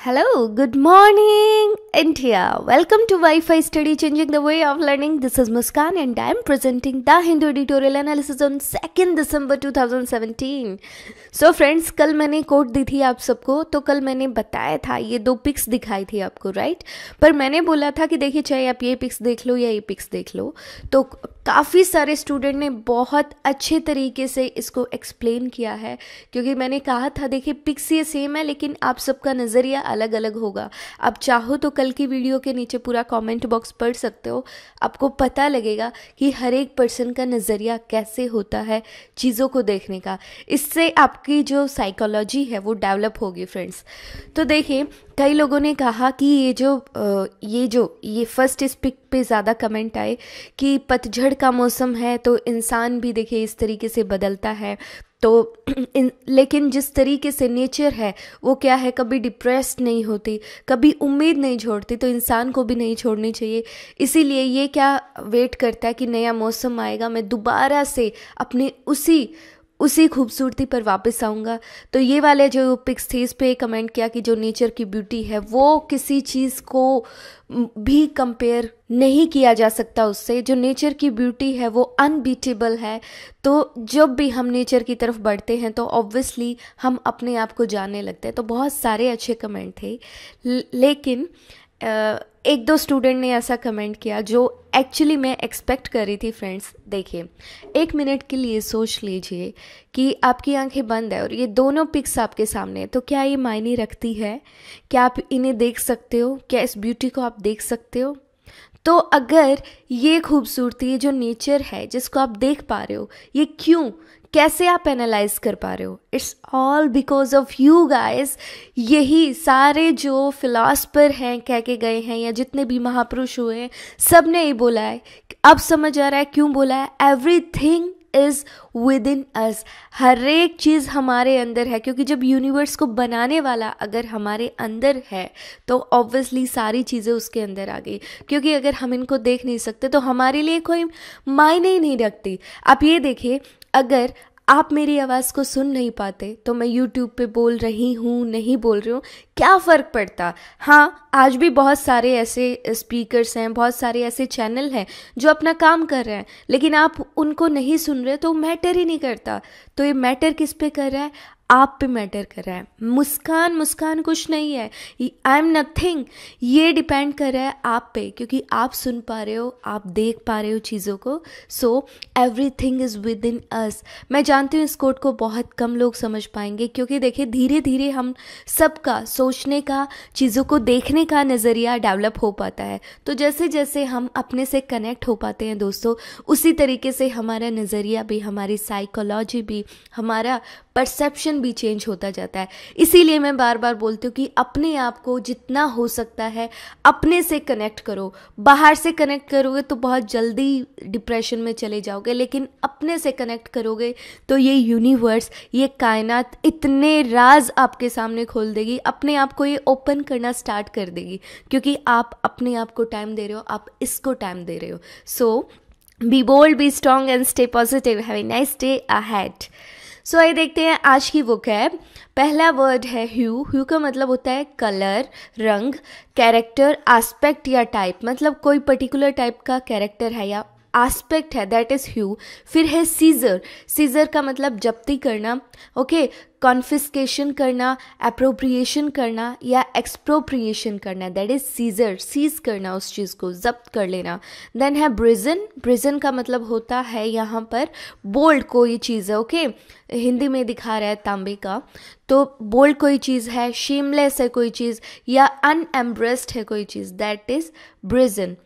Hello, good morning, India. Welcome to Wi-Fi Study Changing the Way of Learning. This is Muskan and I am presenting the Hindu editorial analysis on 2nd December 2017. So friends, कल मैंने coat दी थी आप सबको तो कल मैंने बताया था ये दो पिक्स दिखाई थी आपको राइट पर मैंने बोला था कि देखिए चाहे आप ये पिक्स देख लो या ये पिक्स देख लो तो काफ़ी सारे स्टूडेंट ने बहुत अच्छे तरीके से इसको एक्सप्लेन किया है क्योंकि मैंने कहा था देखिए पिक्स ये सेम है लेकिन आप सबका नज़रिया अलग अलग होगा। आप चाहो तो कल की वीडियो के नीचे पूरा कमेंट बॉक्स पढ़ सकते हो। आपको पता लगेगा कि हर एक पर्सन का नज़रिया कैसे होता है चीज़ों को देखने का। इससे आपकी जो साइकोलॉजी है वो डेवलप होगी फ्रेंड्स तो देखिए कई लोगों ने कहा कि ये जो ये जो ये फ़र्स्ट इस पिक पे ज़्यादा कमेंट आए कि पतझड़ का मौसम है तो इंसान भी देखिए इस तरीके से बदलता है। तो इन, लेकिन जिस तरीके से नेचर है वो क्या है? कभी डिप्रेस्ड नहीं होती कभी उम्मीद नहीं छोड़ती तो इंसान को भी नहीं छोड़नी चाहिए। इसीलिए ये क्या वेट करता है कि नया मौसम आएगा मैं दोबारा से अपने उसी उसी खूबसूरती पर वापस आऊँगा। तो ये वाले जो पिक्स थे इस पर कमेंट किया कि जो नेचर की ब्यूटी है, वो किसी चीज़ को भी कंपेयर नहीं किया जा सकता उससे। जो नेचर की ब्यूटी है, वो अनबीटेबल है। तो जब भी हम नेचर की तरफ़ बढ़ते हैं तो ऑब्वियसली हम अपने आप को जानने लगते हैं। तो बहुत सारे अच्छे कमेंट थे। लेकिन एक दो स्टूडेंट ने ऐसा कमेंट किया जो एक्चुअली मैं एक्सपेक्ट कर रही थी फ्रेंड्स देखिए, एक मिनट के लिए सोच लीजिए कि आपकी आँखें बंद है और ये दोनों पिक्स आपके सामने हैं तो क्या ये मायने रखती है? क्या आप इन्हें देख सकते हो? क्या इस ब्यूटी को आप देख सकते हो? तो अगर ये खूबसूरती जो नेचर है, जिसको आप देख पा रहे हो, ये क्यों कैसे आप एनालाइज कर पा रहे हो? It's all because of you guys यही सारे जो फिलासफर हैं, कह के गए हैं, या जितने भी महापुरुष हुए हैं सबने ये बोला है अब समझ आ रहा है क्यों बोला है? Everything is within us हर एक चीज़ हमारे अंदर है, क्योंकि जब यूनिवर्स को बनाने वाला अगर हमारे अंदर है तो ऑब्वियसली सारी चीज़ें उसके अंदर आ गई। क्योंकि अगर हम इनको देख नहीं सकते तो हमारे लिए कोई मायने ही नहीं रखती। आप ये देखिए अगर आप मेरी आवाज़ को सुन नहीं पाते तो मैं यूट्यूब पे बोल रही हूँ, नहीं बोल रही हूँ, क्या फ़र्क पड़ता? हाँ आज भी बहुत सारे ऐसे स्पीकर्स हैं, बहुत सारे ऐसे चैनल हैं, जो अपना काम कर रहे हैं, लेकिन आप उनको नहीं सुन रहे तो मैटर ही नहीं करता। तो ये मैटर किस पे कर रहा है? आप पे मैटर कर रहा है। मुस्कान मुस्कान कुछ नहीं है। आई एम नथिंग ये डिपेंड कर रहा है आप पे, क्योंकि आप सुन पा रहे हो, आप देख पा रहे हो चीज़ों को। So everything is within us मैं जानती हूँ इस कोट को बहुत कम लोग समझ पाएँगे, क्योंकि देखिए धीरे धीरे हम सबका, सोचने का, चीज़ों को देखने का नज़रिया डेवलप हो पाता है। तो जैसे जैसे हम अपने से कनेक्ट हो पाते हैं दोस्तों, उसी तरीके से हमारा नज़रिया भी, हमारी साइकोलॉजी भी, हमारा परसेप्शन भी चेंज होता जाता है। इसीलिए मैं बार बार बोलती हूँ कि अपने आप को जितना हो सकता है, अपने से कनेक्ट करो। बाहर से कनेक्ट करोगे तो बहुत जल्दी डिप्रेशन में चले जाओगे, लेकिन अपने से कनेक्ट करोगे तो ये यूनिवर्स ये कायनात इतने राज आपके सामने खोल देगी, अपने आप को ये ओपन करना स्टार्ट कर देगी, क्योंकि आप अपने आप को टाइम दे रहे हो, आप इसको टाइम दे रहे हो। So be bold be strong and stay positive have a nice day ahead so आइए देखते हैं आज की वो कैब पहला वर्ड है ह्यू ह्यू का मतलब होता है कलर रंग कैरेक्टर एस्पेक्ट या टाइप मतलब कोई पर्टिकुलर टाइप का कैरेक्टर है या आस्पेक्ट है दैट इज़ ह्यू फिर है सीज़र सीज़र का मतलब जब्ती करना ओके कॉन्फिस्केशन करना अप्रोप्रिएशन करना या एक्सप्रोप्रिएशन करना दैट इज़ सीज़र सीज करना उस चीज़ को, जब्त कर लेना. देन है ब्रिजन ब्रिजन का मतलब होता है यहाँ पर बोल्ड कोई चीज़ है ओके okay? हिंदी में दिखा रहा है तांबे का. तो बोल्ड कोई चीज़ है शेमलेस है कोई चीज़ या अनएम्ब्रेस्ड है कोई चीज़ दैट इज़ ब्रिजन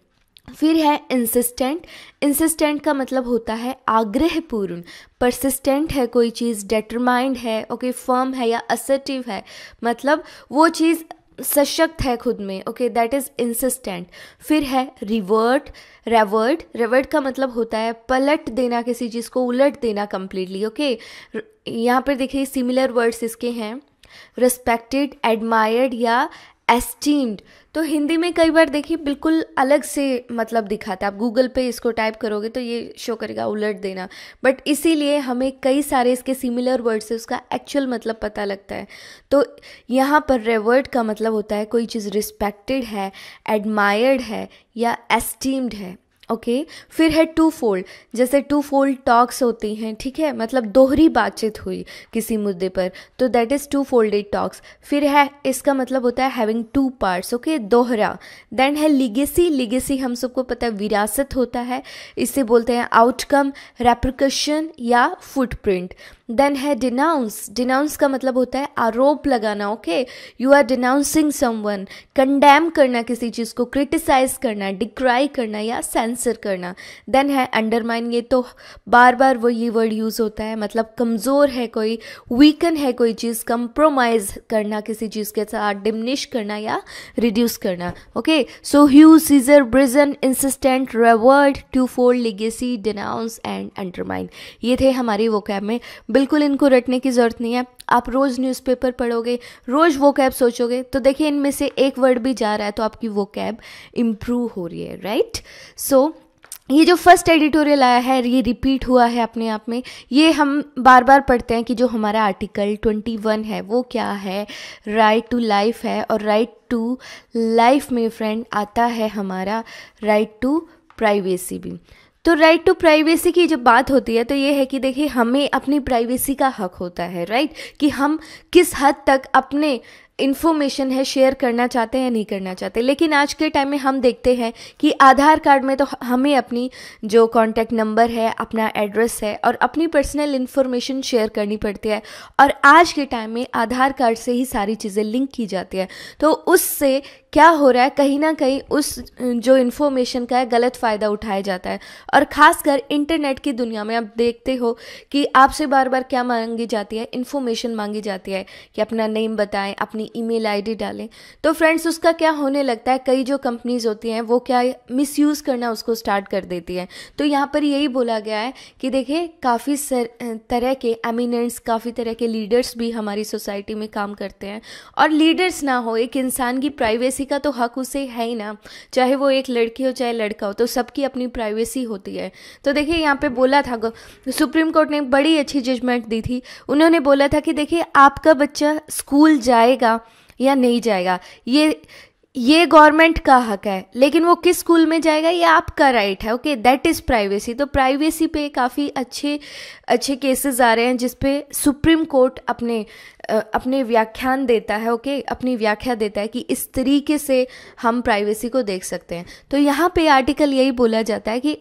फिर है इंसिस्टेंट इंसिस्टेंट का मतलब होता है आग्रहपूर्ण. परसिस्टेंट है कोई चीज़ डेटरमाइंड है ओके okay, फर्म है या असर्टिव है. मतलब वो चीज़ सशक्त है खुद में ओके दैट इज़ इंसिस्टेंट फिर है रिवर्ट रेवर्ट रेवर्ट का मतलब होता है पलट देना किसी चीज़ को उलट देना कंप्लीटली ओके okay? यहाँ पर देखिए सिमिलर वर्ड्स इसके हैं. रिस्पेक्टेड एडमायर्ड या एस्टीम्ड तो हिंदी में कई बार देखिए बिल्कुल अलग से मतलब दिखाता है। आप गूगल पे इसको टाइप करोगे तो ये शो करेगा, उलट देना। बट इसीलिए हमें कई सारे इसके सिमिलर वर्ड्स से उसका एक्चुअल मतलब पता लगता है। तो यहाँ पर रेवर्ड का मतलब होता है, कोई चीज़ रिस्पेक्टेड है एडमायर्ड है या एस्टीम्ड है। ओके? okay? फिर है टू फोल्ड जैसे टू फोल्ड टॉक्स होती हैं, ठीक है? मतलब दोहरी बातचीत हुई किसी मुद्दे पर तो that is two folded talks फिर है, इसका मतलब होता है हैविंग टू पार्ट्स ओके? दोहरा. देन है लिगेसी लिगेसी हम सबको पता है विरासत होता है। इसे बोलते हैं आउटकम रेप्रिकशन या फुटप्रिंट देन है डिनाउंस डिनाउंस का मतलब होता है आरोप लगाना okay you are denouncing someone condemn करना किसी चीज़ को क्रिटिसाइज करना डिक्राई करना या सेंसर करना. देन है अंडरमाइन ये तो बार बार वो ये वर्ड यूज़ होता है. मतलब कमज़ोर है कोई वीकन है कोई चीज़ कंप्रोमाइज करना किसी चीज़ के साथ डिमनिश करना या रिड्यूस करना ओके सो ह्यू सीजर ब्रिजन insistent reward twofold legacy denounce and undermine ये थे हमारी वो कैब में बिल्कुल इनको रटने की ज़रूरत नहीं है। आप रोज़ न्यूज़पेपर पढ़ोगे रोज़ वो कैब सोचोगे तो देखिए इनमें से एक वर्ड भी जा रहा है तो आपकी वो कैब इम्प्रूव हो रही है राइट सो so, ये जो फ़र्स्ट एडिटोरियल आया है ये रिपीट हुआ है अपने आप में ये हम बार बार पढ़ते हैं कि जो हमारा आर्टिकल 21 है वो क्या है? राइट टू लाइफ है और राइट टू लाइफ में फ्रेंड आता है हमारा राइट टू प्राइवेसी भी। तो राइट टू प्राइवेसी की जब बात होती है तो ये है कि देखिए, हमें अपनी प्राइवेसी का हक होता है राइट कि हम किस हद तक अपने इन्फॉर्मेशन है शेयर करना चाहते हैं या नहीं करना चाहते। लेकिन आज के टाइम में हम देखते हैं कि आधार कार्ड में तो हमें अपनी जो कॉन्टैक्ट नंबर है, अपना एड्रेस है और अपनी पर्सनल इन्फॉर्मेशन शेयर करनी पड़ती है। और आज के टाइम में आधार कार्ड से ही सारी चीज़ें लिंक की जाती है। तो उससे क्या हो रहा है, कहीं ना कहीं उस, जो इन्फॉर्मेशन का है, गलत फ़ायदा उठाया जाता है। और ख़ासकर इंटरनेट की दुनिया में आप देखते हो कि आपसे बार बार क्या मांगी जाती है इन्फॉर्मेशन मांगी जाती है कि अपना नेम बताएँ, अपनी ईमेल आईडी डालें। तो फ्रेंड्स उसका क्या होने लगता है, कई जो कंपनीज़ होती हैं, वो क्या मिसयूज़ करना उसको स्टार्ट कर देती है। तो यहाँ पर यही बोला गया है कि देखिए, काफ़ी तरह के एमिनेंट्स काफ़ी तरह के लीडर्स भी हमारी सोसाइटी में काम करते हैं। और लीडर्स ना हो, एक इंसान की प्राइवेसी प्राइवेसी का तो हक उसे है ही ना, चाहे वो एक लड़की हो, चाहे लड़का हो तो सबकी अपनी प्राइवेसी होती है। तो देखिए, यहाँ पे बोला था, सुप्रीम कोर्ट ने बड़ी अच्छी जजमेंट दी थी। उन्होंने बोला था कि देखिए, आपका बच्चा स्कूल जाएगा या नहीं जाएगा? ये ये गवर्नमेंट का हक है, लेकिन वो किस स्कूल में जाएगा? ये आपका राइट है ओके दैट इज़ प्राइवेसी तो प्राइवेसी पे काफ़ी अच्छे अच्छे केसेस आ रहे हैं, जिस पे सुप्रीम कोर्ट अपने अपने व्याख्यान देता है, ओके? अपनी व्याख्या देता है कि इस तरीके से हम प्राइवेसी को देख सकते हैं। तो यहाँ पे आर्टिकल यही बोला जाता है कि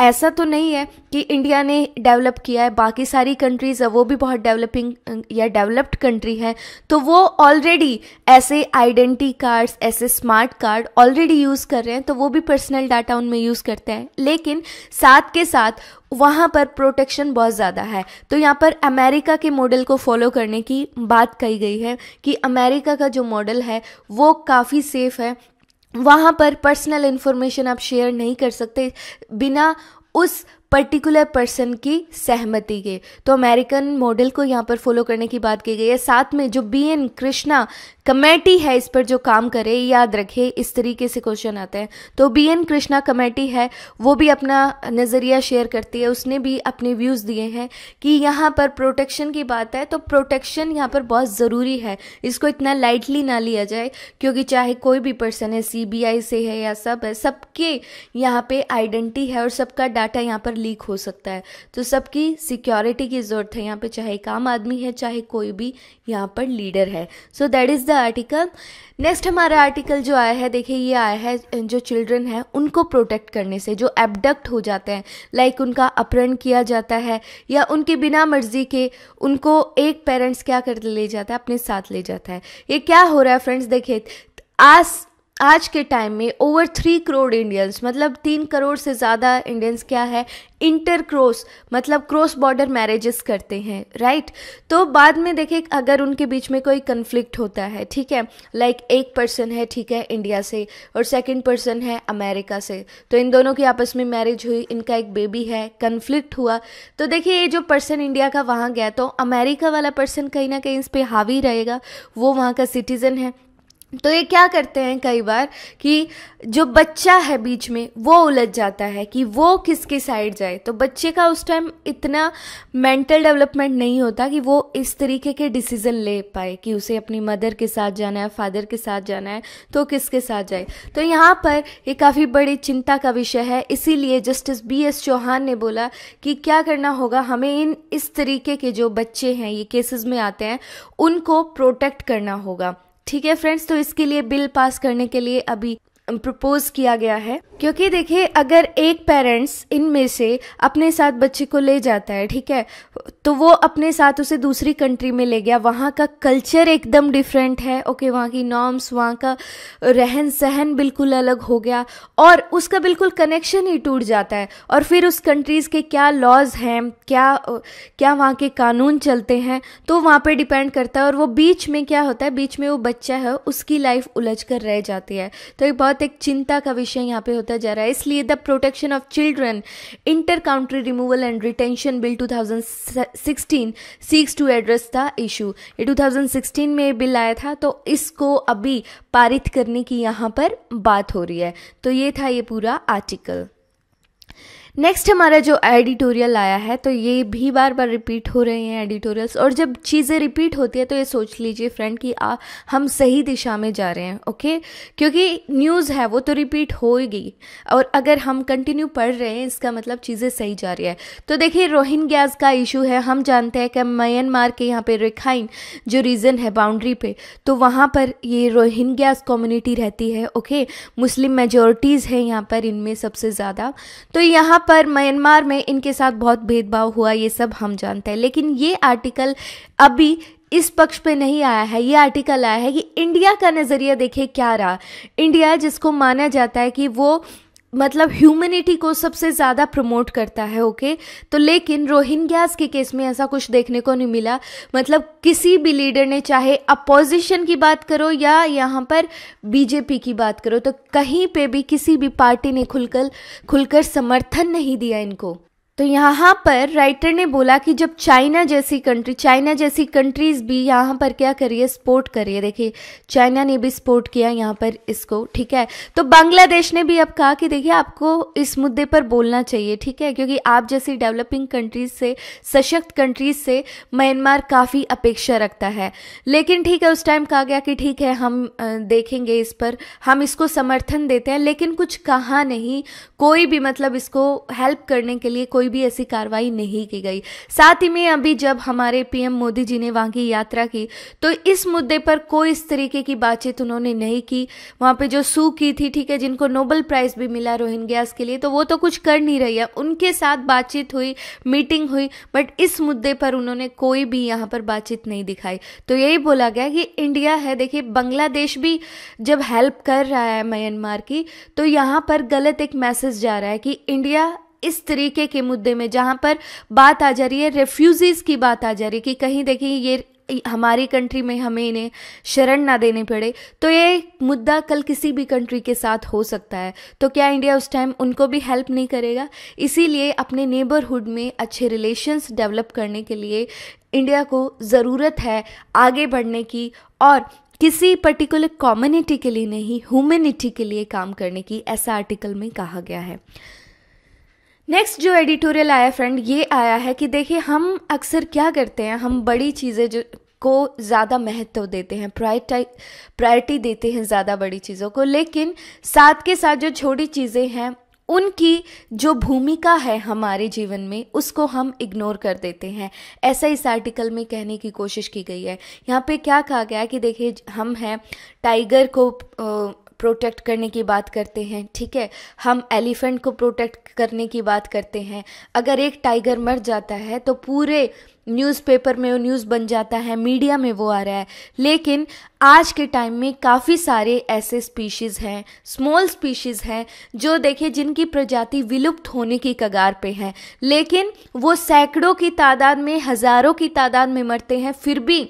ऐसा तो नहीं है कि इंडिया ने डेवलप किया है, बाकी सारी कंट्रीज़ है, वो भी बहुत डेवलपिंग या डेवलप्ड कंट्री है तो वो ऑलरेडी ऐसे आइडेंटिटी कार्ड्स ऐसे स्मार्ट कार्ड ऑलरेडी यूज़ कर रहे हैं तो वो भी पर्सनल डाटा उनमें यूज़ करते हैं। लेकिन साथ के साथ वहाँ पर प्रोटेक्शन बहुत ज़्यादा है। तो यहाँ पर अमेरिका के मॉडल को फॉलो करने की बात कही गई है कि अमेरिका का जो मॉडल है, वो काफ़ी सेफ़ है। वहाँ पर पर्सनल इन्फॉर्मेशन आप शेयर नहीं कर सकते बिना उस पर्टिकुलर पर्सन की सहमति के। तो अमेरिकन मॉडल को यहाँ पर फॉलो करने की बात की गई है। साथ में जो बी एन कृष्णा कमेटी है इस पर जो काम करे, याद रखे, इस तरीके से क्वेश्चन आते हैं। तो बी एन कृष्णा कमेटी है, वो भी अपना नज़रिया शेयर करती है। उसने भी अपने व्यूज़ दिए हैं कि यहाँ पर प्रोटेक्शन की बात है तो प्रोटेक्शन यहाँ पर बहुत ज़रूरी है। इसको इतना लाइटली ना लिया जाए, क्योंकि चाहे कोई भी पर्सन है सीबीआई से है या सब है, सबके यहाँ पे आइडेंटिटी है और सबका डाटा यहाँ पर लीक हो सकता है। तो सबकी सिक्योरिटी की ज़रूरत है। यहाँ पे चाहे एक आम आदमी है, चाहे कोई भी यहाँ पर लीडर है। So that is the article next हमारा आर्टिकल जो आया है, देखिए ये आया है, जो चिल्ड्रन है, उनको प्रोटेक्ट करने से, जो एबडक्ट हो जाते हैं लाइक उनका अपहरण किया जाता है, या उनके बिना मर्ज़ी के उनको एक पेरेंट्स क्या कर ले जाता है, अपने साथ ले जाता है। ये क्या हो रहा है फ्रेंड्स देखिए, आज आज के टाइम में ओवर थ्री करोड़ इंडियंस मतलब तीन करोड़ से ज़्यादा इंडियंस क्या है? इंटर क्रॉस मतलब क्रॉस बॉर्डर मैरिजेस करते हैं राइट तो बाद में देखें, अगर उनके बीच में कोई कन्फ्लिक्ट होता है, ठीक है? लाइक एक पर्सन है, ठीक है इंडिया से, और सेकंड पर्सन है अमेरिका से तो इन दोनों की आपस में मैरिज हुई, इनका एक बेबी है कन्फ्लिक्ट हुआ। तो देखिए, ये जो पर्सन इंडिया का वहाँ गया तो अमेरिका वाला पर्सन कहीं ना कहीं इस पर हावी रहेगा, वो वहाँ का सिटीज़न है। तो ये क्या करते हैं कई बार कि जो बच्चा है बीच में, वो उलझ जाता है कि वो किसके साइड जाए। तो बच्चे का उस टाइम इतना मेंटल डेवलपमेंट नहीं होता कि वो इस तरीके के डिसीज़न ले पाए कि उसे अपनी मदर के साथ जाना है फादर के साथ जाना है तो किसके साथ जाए। तो यहाँ पर ये काफ़ी बड़ी चिंता का विषय है। इसीलिए जस्टिस बी एस चौहान ने बोला कि क्या करना होगा, हमें इन इस तरीके के जो बच्चे हैं, ये केसेस में आते हैं, उनको प्रोटेक्ट करना होगा। ठीक है फ्रेंड्स तो इसके लिए बिल पास करने के लिए अभी प्रपोज किया गया है, क्योंकि देखिए, अगर एक पेरेंट्स इनमें से अपने साथ बच्चे को ले जाता है, ठीक है तो वो अपने साथ उसे दूसरी कंट्री में ले गया। वहाँ का कल्चर एकदम डिफरेंट है ओके वहाँ की नॉर्म्स वहाँ का रहन सहन बिल्कुल अलग हो गया, और उसका बिल्कुल कनेक्शन ही टूट जाता है। और फिर उस कंट्रीज़ के क्या लॉज हैं, क्या क्या वहाँ के कानून चलते हैं तो वहाँ पर डिपेंड करता है, और वो बीच में क्या होता है, बीच में वो बच्चा है, उसकी लाइफ उलझ कर रह जाती है। तो एक बहुत बहुत एक चिंता का विषय यहाँ पे होता जा रहा है। इसलिए the protection of children inter country removal and retention bill 2016 seeks to address the issue ये 2016 में बिल आया था तो इसको अभी पारित करने की यहाँ पर बात हो रही है। तो ये था ये पूरा आर्टिकल नेक्स्ट हमारा जो एडिटोरियल आया है तो ये भी बार बार रिपीट हो रहे हैं एडिटोरियल्स और जब चीज़ें रिपीट होती है तो ये सोच लीजिए फ्रेंड कि आ, हम सही दिशा में जा रहे हैं ओके क्योंकि न्यूज़ है वो तो रिपीट होएगी और अगर हम कंटिन्यू पढ़ रहे हैं इसका मतलब चीज़ें सही जा रही है। तो देखिए गैस का इशू है हम जानते हैं कि म्यांमार के यहाँ पे रेखाइन जो रीजन है बाउंड्री पे तो वहाँ पर ये गैस कम्युनिटी रहती है ओके मुस्लिम मेजोरिटीज़ है यहाँ पर इनमें सबसे ज़्यादा। तो यहाँ पर म्यांमार में इनके साथ बहुत भेदभाव हुआ, ये सब हम जानते हैं। लेकिन ये आर्टिकल अभी इस पक्ष पे नहीं आया है। ये आर्टिकल आया है कि इंडिया का नज़रिया देखे क्या रहा। इंडिया जिसको माना जाता है कि वो मतलब ह्यूमनिटी को सबसे ज़्यादा प्रमोट करता है ओके okay? तो लेकिन रोहिंग्यास के केस में ऐसा कुछ देखने को नहीं मिला मतलब किसी भी लीडर ने, चाहे अपोजिशन की बात करो या यहाँ पर बीजेपी की बात करो तो कहीं पे भी किसी भी पार्टी ने खुलकर खुलकर समर्थन नहीं दिया इनको तो यहाँ पर राइटर ने बोला कि जब चाइना जैसी कंट्री चाइना जैसी कंट्रीज़ भी यहाँ पर क्या करिए सपोर्ट करिए। देखिए चाइना ने भी सपोर्ट किया यहाँ पर इसको, ठीक है? तो बांग्लादेश ने भी अब कहा कि देखिए, आपको इस मुद्दे पर बोलना चाहिए, ठीक है? क्योंकि आप जैसी डेवलपिंग कंट्रीज़ से, सशक्त कंट्रीज़ से म्यांमार काफ़ी अपेक्षा रखता है। लेकिन ठीक है, उस टाइम कहा गया कि ठीक है, हम देखेंगे इस पर, हम इसको समर्थन देते हैं, लेकिन कुछ कहा नहीं। कोई भी मतलब इसको हेल्प करने के लिए कोई कोई भी ऐसी कार्रवाई नहीं की गई। साथ ही में अभी जब हमारे पीएम मोदी जी ने वहाँ की यात्रा की तो इस मुद्दे पर कोई इस तरीके की बातचीत उन्होंने नहीं की। वहाँ पे जो सू की थी, ठीक है, जिनको नोबल प्राइज भी मिला रोहिंग्यास के लिए तो वो तो कुछ कर नहीं रही है। उनके साथ बातचीत हुई, मीटिंग हुई, बट इस मुद्दे पर उन्होंने कोई भी यहाँ पर बातचीत नहीं दिखाई। तो यही बोला गया कि इंडिया है, देखिए, बांग्लादेश भी जब हेल्प कर रहा है म्यांमार की तो यहाँ पर गलत एक मैसेज जा रहा है कि इंडिया इस तरीके के मुद्दे में जहाँ पर बात आ जा रही है रेफ्यूजीज की बात आ जा रही है कि कहीं देखिए ये हमारी कंट्री में हमें इन्हें शरण ना देने पड़े। तो ये मुद्दा कल किसी भी कंट्री के साथ हो सकता है। तो क्या इंडिया उस टाइम उनको भी हेल्प नहीं करेगा? इसीलिए अपने नेबरहुड में अच्छे रिलेशंस डेवलप करने के लिए इंडिया को ज़रूरत है आगे बढ़ने की और किसी पर्टिकुलर कम्युनिटी के लिए नहीं ह्यूमैनिटी के लिए काम करने की, ऐसा आर्टिकल में कहा गया है। नेक्स्ट जो एडिटोरियल आया फ्रेंड ये आया है कि देखिए हम अक्सर क्या करते हैं, हम बड़ी चीज़ें जो को ज़्यादा महत्व देते हैं प्रायरिटाइ प्रायोरिटी देते हैं ज़्यादा बड़ी चीज़ों को, लेकिन साथ के साथ जो छोटी चीज़ें हैं, उनकी जो भूमिका है हमारे जीवन में, उसको हम इग्नोर कर देते हैं। ऐसा इस आर्टिकल में कहने की कोशिश की गई है। यहाँ पे क्या कहा गया कि देखिए, हम हैं टाइगर को प्रोटेक्ट करने की बात करते हैं, ठीक है? हम एलिफेंट को प्रोटेक्ट करने की बात करते हैं। अगर एक टाइगर मर जाता है तो पूरे न्यूज़पेपर में वो न्यूज़ बन जाता है मीडिया में वो आ रहा है। लेकिन आज के टाइम में काफ़ी सारे ऐसे स्पीशीज़ हैं स्मॉल स्पीशीज़ हैं, जो देखिए, जिनकी प्रजाति विलुप्त होने की कगार पे है। लेकिन वो सैकड़ों की तादाद में, हज़ारों की तादाद में मरते हैं, फिर भी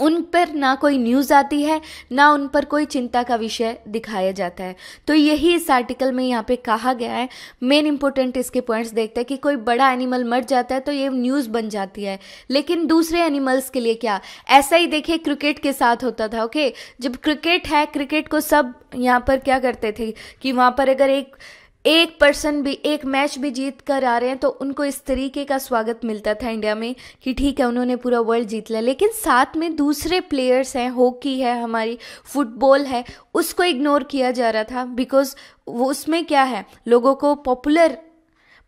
उन पर ना कोई न्यूज़ आती है, ना उन पर कोई चिंता का विषय दिखाया जाता है। तो यही इस आर्टिकल में यहाँ पे कहा गया है। मेन इंपॉर्टेंट इसके पॉइंट्स देखते हैं कि कोई बड़ा एनिमल मर जाता है तो ये न्यूज़ बन जाती है। लेकिन दूसरे एनिमल्स के लिए क्या? ऐसा ही देखिए क्रिकेट के साथ होता था ओके जब क्रिकेट है क्रिकेट को सब यहाँ पर क्या करते थे कि वहाँ पर अगर एक एक पर्सन भी, एक मैच भी जीत कर आ रहे हैं तो उनको इस तरीके का स्वागत मिलता था इंडिया में कि ठीक है, उन्होंने पूरा वर्ल्ड जीत लिया। लेकिन साथ में दूसरे प्लेयर्स हैं हॉकी है, हमारी फुटबॉल है, उसको इग्नोर किया जा रहा था बिकॉज़ वो उसमें क्या है, लोगों को पॉपुलर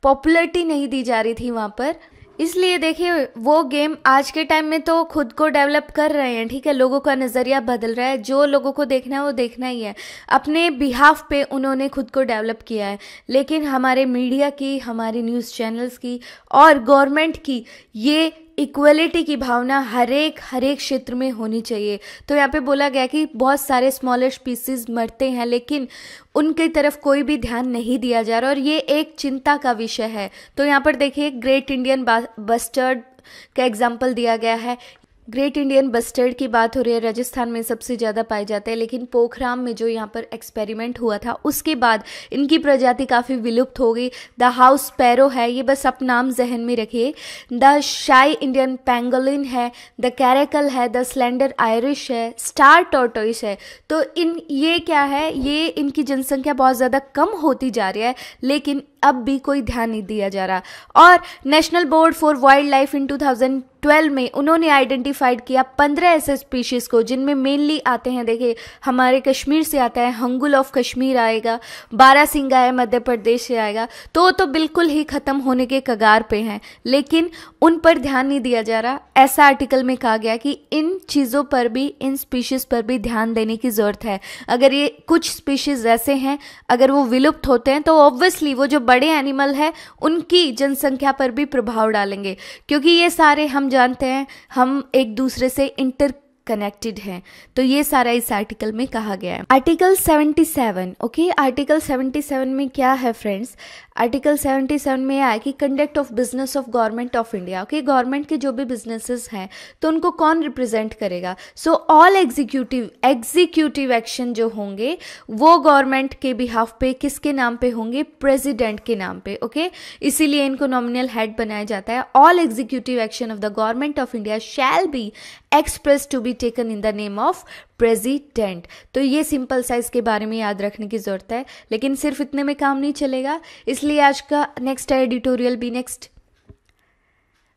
पॉपुलरिटी नहीं दी जा रही थी वहाँ पर। इसलिए देखिए, वो गेम आज के टाइम में तो खुद को डेवलप कर रहे हैं, ठीक है? लोगों का नज़रिया बदल रहा है। जो लोगों को देखना है, वो देखना ही है। अपने बिहाफ पे उन्होंने खुद को डेवलप किया है। लेकिन हमारे मीडिया की, हमारे न्यूज़ चैनल्स की और गवर्नमेंट की, ये इक्वलिटी की भावना हर एक हर एक क्षेत्र में होनी चाहिए। तो यहाँ पे बोला गया कि बहुत सारे स्मॉलर स्पीसीज मरते हैं, लेकिन उनकी तरफ़ कोई भी ध्यान नहीं दिया जा रहा और ये एक चिंता का विषय है। तो यहाँ पर देखिए ग्रेट इंडियन बस्टर्ड का एग्ज़ाम्पल दिया गया है। ग्रेट इंडियन बस्टर्ड की बात हो रही है, राजस्थान में सबसे ज़्यादा पाए जाते हैं, लेकिन पोखराम में जो यहाँ पर एक्सपेरिमेंट हुआ था, उसके बाद इनकी प्रजाति काफ़ी विलुप्त हो गई। द हाउस पैरो है, ये बस आप नाम जहन में रखिए। द शाई इंडियन पेंगोलिन है द कैरेकल है द स्लेंडर आयरिश है स्टार टोटोइस है। तो इन, ये क्या है? ये इनकी जनसंख्या बहुत ज़्यादा कम होती जा रही है, लेकिन अब भी कोई ध्यान नहीं दिया जा रहा। और national board for wildlife in 2012 में उन्होंने आइडेंटिफाइड किया पंद्रह ऐसे स्पीशीज़ को, जिनमें मेनली आते हैं, देखिए, हमारे कश्मीर से आता है हंगुल ऑफ़ कश्मीर आएगा बारह सिंगा है, मध्य प्रदेश से आएगा। तो तो बिल्कुल ही ख़त्म होने के कगार पे हैं, लेकिन उन पर ध्यान नहीं दिया जा रहा। ऐसा आर्टिकल में कहा गया कि इन चीज़ों पर भी, इन स्पीशीज़ पर भी ध्यान देने की ज़रूरत है। अगर ये कुछ स्पीशीज़ ऐसे हैं, अगर वो विलुप्त होते हैं तो ऑब्वियसली वो जो बड़े एनिमल है, उनकी जनसंख्या पर भी प्रभाव डालेंगे। क्योंकि ये सारे हम जानते हैं, हम एक दूसरे से इंटर कनेक्टेड हैं। तो ये सारा इस आर्टिकल में कहा गया है। आर्टिकल 77 ओके आर्टिकल 77 में क्या है फ्रेंड्स आर्टिकल 77 में आया कि conduct of business of government of India okay government के जो भी बिजनेसेस हैं तो उनको कौन रिप्रेजेंट करेगा? So all executive executive action जो होंगे, वो गवर्नमेंट के बिहाफ पे किसके नाम पे होंगे? प्रेसिडेंट के नाम पे ओके okay? इसीलिए इनको नॉमिनल हेड बनाया जाता है। All executive action of the government of India shall be express to be taken in the name of president तो ये सिंपल साइज़ के बारे में याद रखने की ज़रूरत है, लेकिन सिर्फ़ इतने में काम नहीं चलेगा। इसलिए आज का नेक्स्ट एडिटोरियल भी नेक्स्ट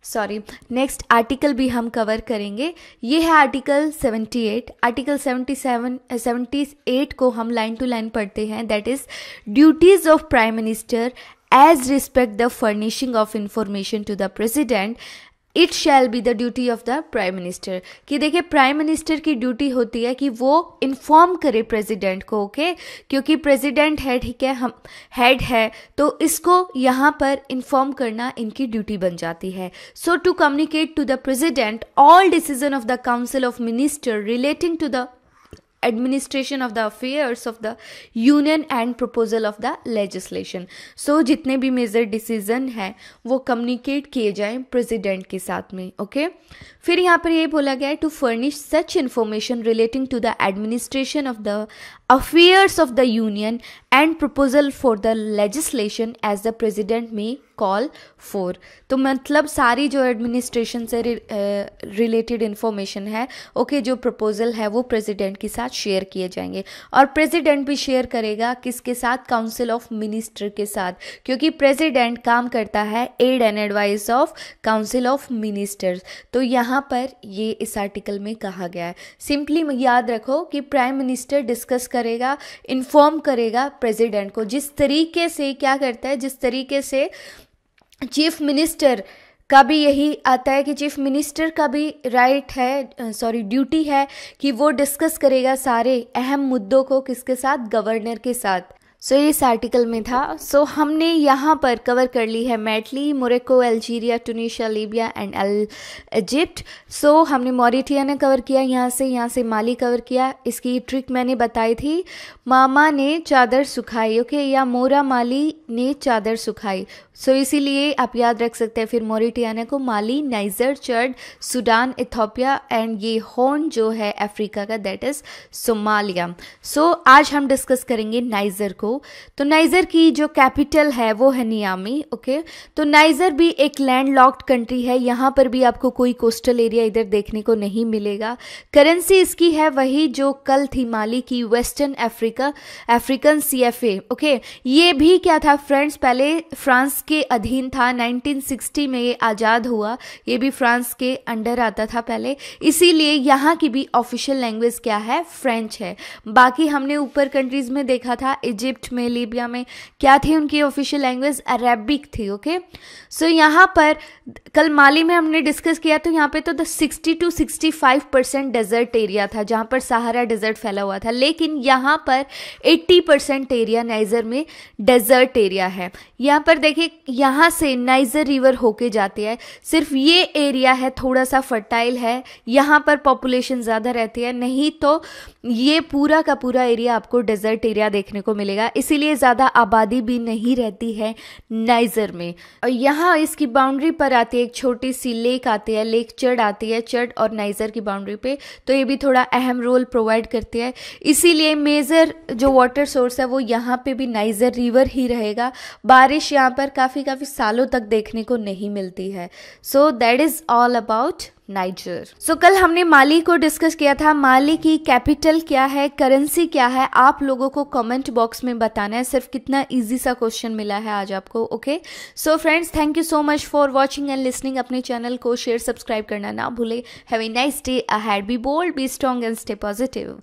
सॉरी नेक्स्ट आर्टिकल भी हम कवर करेंगे। ये है आर्टिकल 78 आर्टिकल 77 78 को हम लाइन टू लाइन पढ़ते हैं। That is duties of prime minister as respect the furnishing of information to the president it shall be the duty of the prime minister कि देखिए प्राइम मिनिस्टर की duty होती है कि वो इन्फॉर्म करे प्रेसिडेंट को ओके okay? क्योंकि प्रेसिडेंट है ठीक है हम हेड है तो इसको यहाँ पर इन्फॉर्म करना इनकी ड्यूटी बन जाती है so to communicate to the president all decision of the council of minister relating to the administration of the affairs of the union and proposal of the legislation so जितने भी major decision हैं, वो communicate किए जाए president के साथ में okay okay? फिर यहाँ पर ये बोला गया है to furnish such information relating to the administration of the affairs of the union and proposal for the legislation as the president may call for तो मतलब सारी जो एडमिनिस्ट्रेशन से रिलेटेड इन्फॉर्मेशन है ओके okay, जो प्रपोजल है वो president के साथ शेयर किए जाएँगे। और प्रेसिडेंट भी शेयर करेगा किसके साथ? काउंसिल ऑफ़ मिनिस्टर के साथ। क्योंकि प्रेसिडेंट काम करता है aid and advice of council of ministers तो यहाँ पर ये इस आर्टिकल में कहा गया है। सिंपली याद रखो कि प्राइम मिनिस्टर डिस्कस करेगा इन्फॉर्म करेगा प्रेसिडेंट को जिस तरीके से क्या करता है, जिस तरीके से चीफ मिनिस्टर का भी यही आता है कि चीफ मिनिस्टर का भी राइट है सॉरी, ड्यूटी है कि वो डिस्कस करेगा सारे अहम मुद्दों को किसके साथ, गवर्नर के साथ। सो so, इस आर्टिकल में था। सो so, हमने यहाँ पर कवर कर ली है mainly Morocco Algeria Tunisia Libya and Al Egypt सो हमने मॉरिटिया ने कवर किया यहाँ से यहाँ से माली कवर किया। इसकी ट्रिक मैंने बताई थी। मामा ने चादर सुखाई ओके okay? या मोरा माली ने चादर सुखाई। सो so, इसीलिए आप याद रख सकते हैं फिर मोरिटियाना को Mali Niger Chad Sudan Ethiopia and ये हॉर्न जो है अफ्रीका का दैट इज़ सोमालिया सो आज हम डिस्कस करेंगे नाइजर को। तो नाइजर की जो कैपिटल है, वो है नियामी, ओके? तो नाइजर भी एक लैंड लॉक्ड कंट्री है, यहाँ पर भी आपको कोई कोस्टल एरिया इधर देखने को नहीं मिलेगा। करेंसी इसकी है वही जो कल थी माली की, western Africa, African CFA, okay? ये भी क्या था फ्रेंड्स, पहले फ्रांस के अधीन था 1960 में ये आज़ाद हुआ, ये भी फ्रांस के अंडर आता था पहले। इसीलिए यहाँ की भी ऑफिशियल लैंग्वेज क्या है? फ्रेंच है। बाकी हमने ऊपर कंट्रीज़ में देखा था, इजिप्ट में लीबिया में क्या थी उनकी ऑफिशियल लैंग्वेज अरेबिक थी ओके सो so, यहाँ पर कल माली में हमने डिस्कस किया तो यहाँ पे तो the 60 to 65 percent desert area था जहाँ पर सहारा डेजर्ट फैला हुआ था। लेकिन यहाँ पर 80 परसेंट एरिया नाइजर में डेजर्ट एरिया है। यहाँ पर देखिए यहाँ से नाइजर रिवर होके जाती है। सिर्फ़ ये एरिया है थोड़ा सा फर्टाइल है। यहाँ पर पॉपुलेशन ज़्यादा रहती है। नहीं तो ये पूरा का पूरा एरिया आपको डेजर्ट एरिया देखने को मिलेगा। इसीलिए ज़्यादा आबादी भी नहीं रहती है नाइजर में। और यहाँ इसकी बाउंड्री पर आती है, एक छोटी सी लेक आती है लेक चढ़ आती है चढ़ और नाइजर की बाउंड्री पे। तो ये भी थोड़ा अहम रोल प्रोवाइड करती है। इसीलिए मेजर जो वाटर सोर्स है, वो यहाँ पे भी नाइजर रिवर ही रहेगा। बारिश यहाँ पर काफ़ी काफ़ी सालों तक देखने को नहीं मिलती है। So that is all about Niger. So कल हमने माली को डिस्कस किया था, माली की कैपिटल क्या है करेंसी क्या है, आप लोगों को कमेंट बॉक्स में बताना है। सिर्फ़ कितना इजी सा क्वेश्चन मिला है आज आपको okay so friends thank you so much for watching and listening अपने चैनल को। शेयर सब्सक्राइब करना ना भूले। Have a nice day had be bold be strong and stay positive